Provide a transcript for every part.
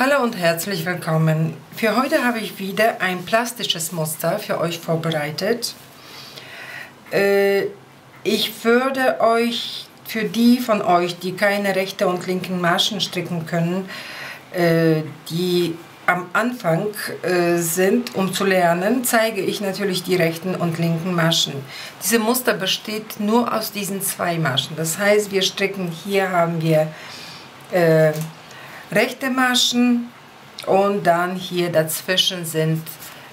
Hallo und herzlich willkommen. Für heute habe ich wieder ein plastisches Muster für euch vorbereitet. Äh, ich würde euch, für die von euch, die keine rechte und linken Maschen stricken können, äh, die am Anfang äh, sind, um zu lernen, zeige ich natürlich die rechten und linken Maschen. Diese Muster besteht nur aus diesen zwei Maschen. Das heißt, wir stricken, hier haben wir rechte Maschen und dann hier dazwischen sind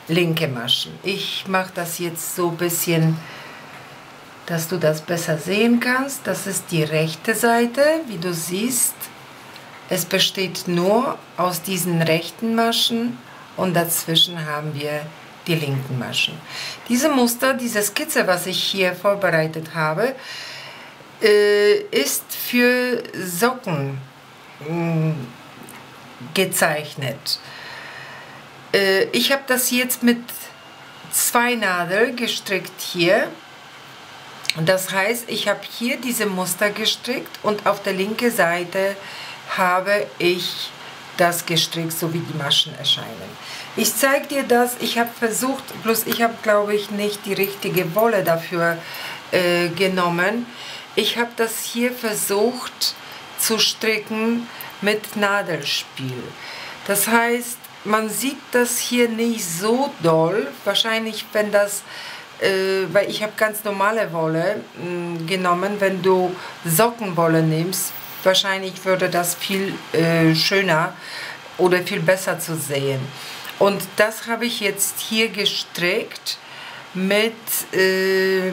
linke Maschen. Ich mache das jetzt so ein bisschen, dass du das besser sehen kannst. Das ist die rechte Seite, wie du siehst. Es besteht nur aus diesen rechten Maschen und dazwischen haben wir die linken Maschen. Diese Muster, diese Skizze, was ich hier vorbereitet habe, äh, ist für Socken mm, gezeichnet. Äh, ich habe das jetzt mit zwei Nadeln gestrickt hier. Das heißt, ich habe hier diese Muster gestrickt und auf der linken Seite habe ich das gestrickt, so wie die Maschen erscheinen. Ich zeige dir das, ich habe versucht, bloß ich habe glaube ich nicht die richtige Wolle dafür äh, genommen. Ich habe das hier versucht zu stricken mit Nadelspiel. Das heißt, man sieht das hier nicht so doll. Wahrscheinlich, wenn das, äh, weil ich habe ganz normale Wolle mh, mm, genommen, wenn du Sockenwolle nimmst, wahrscheinlich würde das viel äh, schöner oder viel besser zu sehen. Und das habe ich jetzt hier gestrickt mit äh,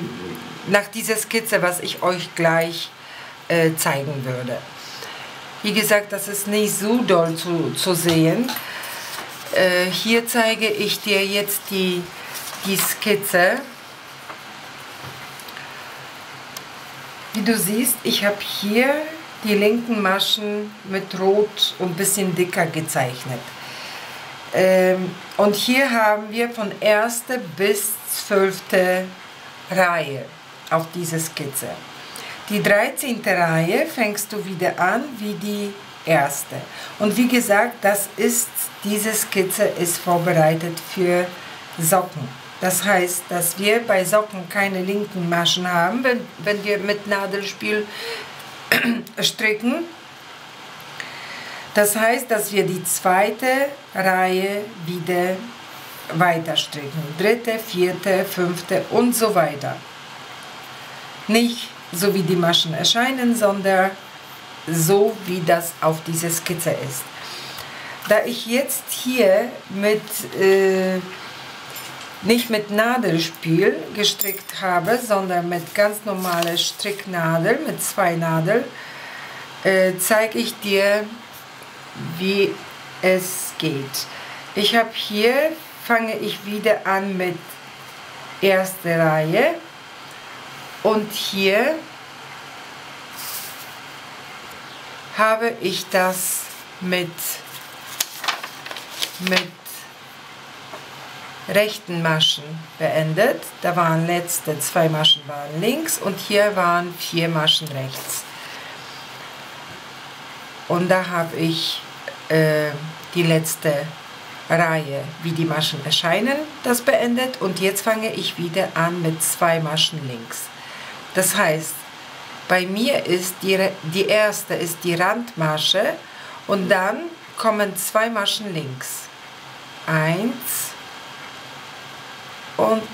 nach dieser Skizze, was ich euch gleich äh, zeigen würde. Wie gesagt, das ist nicht so doll zu, zu sehen. Äh, hier zeige ich dir jetzt die, die Skizze. Wie du siehst, ich habe hier die linken Maschen mit Rot und ein bisschen dicker gezeichnet. Ähm, und hier haben wir von 1. bis 12. Reihe auf diese Skizze. Die 13. Reihe fängst du wieder an wie die erste. Und wie gesagt, das ist, diese Skizze ist vorbereitet für Socken. Das heißt, dass wir bei Socken keine linken Maschen haben, wenn, wenn wir mit Nadelspiel stricken. Das heißt, dass wir die zweite Reihe wieder weiter stricken. Dritte, vierte, fünfte und so weiter. Nicht so wie die Maschen erscheinen, sondern so wie das auf dieser Skizze ist. Da ich jetzt hier mit äh, nicht mit Nadelspiel gestrickt habe, sondern mit ganz normaler Stricknadel, mit zwei Nadeln, äh, zeige ich dir, wie es geht. Ich habe hier, fange ich wieder an mit erste Reihe und hier habe ich das mit, mit rechten Maschen beendet. Da waren letzte zwei Maschen waren links und hier waren vier Maschen rechts. Und da habe ich äh, die letzte Reihe, wie die Maschen erscheinen, das beendet und jetzt fange ich wieder an mit zwei Maschen links. Das heißt, bei mir ist die, die erste ist die Randmasche und dann kommen zwei Maschen links. Eins, und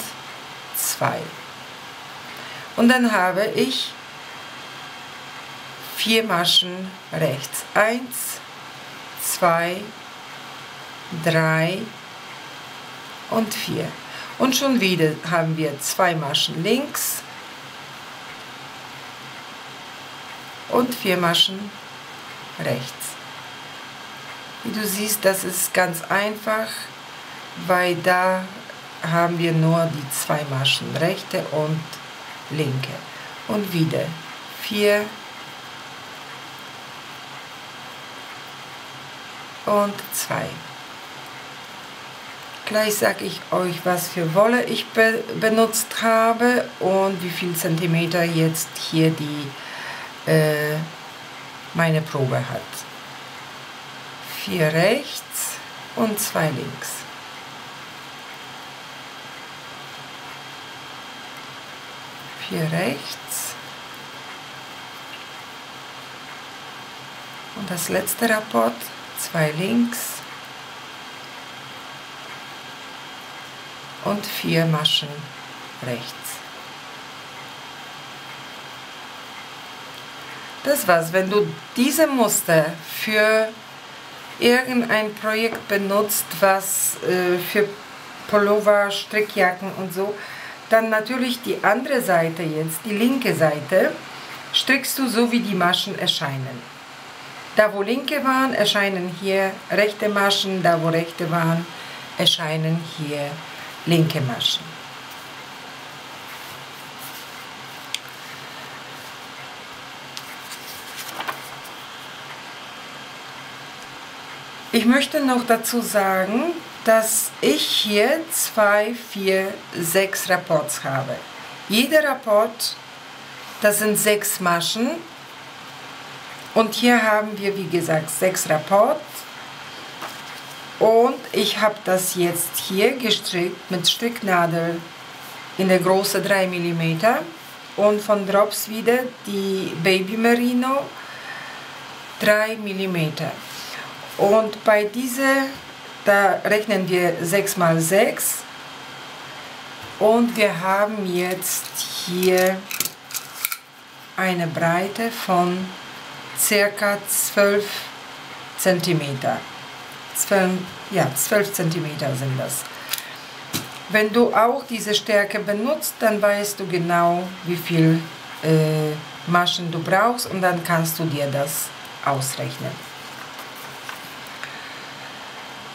2. Und dann habe ich vier Maschen rechts. 1, 2, 3 und 4. Und schon wieder haben wir zwei Maschen links und vier Maschen rechts. Wie du siehst, das ist ganz einfach, weil da haben wir nur die zwei Maschen, rechte und linke. Und wieder vier und zwei. Gleich sage ich euch, was für Wolle ich be benutzt habe und wie viel Zentimeter jetzt hier die äh, meine Probe hat. vier rechts und zwei links. Vier rechts. Und das letzte Rapport, zwei links und vier Maschen rechts. Das war's. Wenn du diese Muster für irgendein Projekt benutzt, was äh, für Pullover, Strickjacken und so, dann natürlich die andere Seite jetzt, die linke Seite, strickst du so, wie die Maschen erscheinen. Da wo linke waren, erscheinen hier rechte Maschen, da wo rechte waren, erscheinen hier linke Maschen. Ich möchte noch dazu sagen, dass ich hier zwei, vier, sechs Rapports habe. Jeder Rapport, das sind sechs Maschen. Und hier haben wir, wie gesagt, sechs Rapports. Und ich habe das jetzt hier gestrickt mit Stricknadel in der Größe 3 mm und von Drops wieder die Baby Merino 3 mm. Und bei dieser, da rechnen wir 6 mal 6 und wir haben jetzt hier eine Breite von circa 12 cm. 12, ja, 12 cm sind das. Wenn du auch diese Stärke benutzt, dann weißt du genau, wie viel äh, Maschen du brauchst und dann kannst du dir das ausrechnen.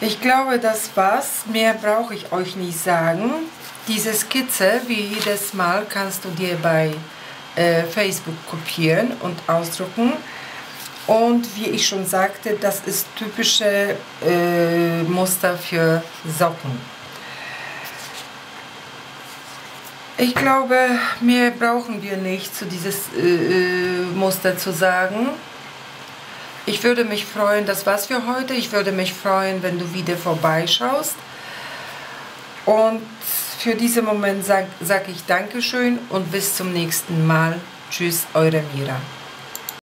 Ich glaube, das war's. Mehr brauche ich euch nicht sagen. Diese Skizze, wie jedes Mal, kannst du dir bei äh, Facebook kopieren und ausdrucken. Und wie ich schon sagte, das ist typische äh, Muster für Socken. Ich glaube, mehr brauchen wir nicht zu dieses äh, äh Muster zu sagen. Ich würde mich freuen, das war's für heute. Ich würde mich freuen, wenn du wieder vorbeischaust. Und für diesen Moment sage sag ich Dankeschön und bis zum nächsten Mal. Tschüss, eure Mira.